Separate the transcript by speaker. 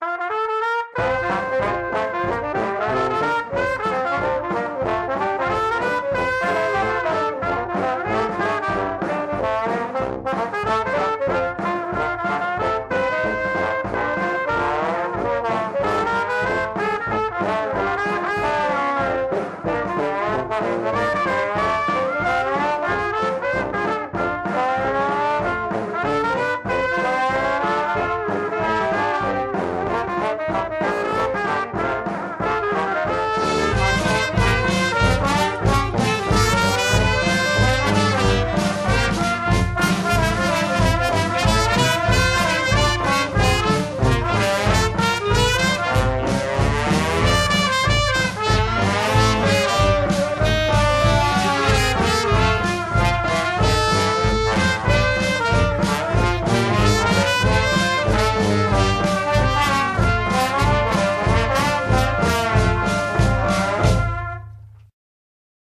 Speaker 1: Thank you.